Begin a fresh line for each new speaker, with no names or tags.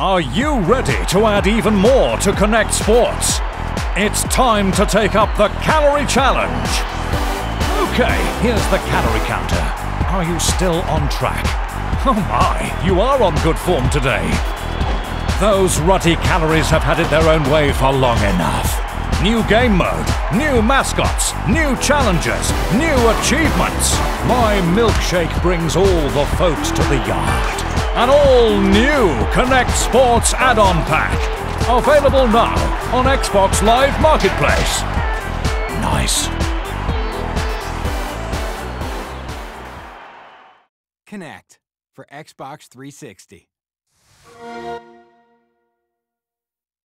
Are you ready to add even more to Kinect Sports? It's time to take up the Calorie Challenge. Okay, here's the calorie counter. Are you still on track? Oh my, you are on good form today. Those ruddy calories have had it their own way for long enough. New game mode, new mascots, new challenges, new achievements. My milkshake brings all the folks to the yard. An all new Kinect Sports add on pack. Available now on Xbox Live Marketplace. Nice.
Kinect for Xbox 360.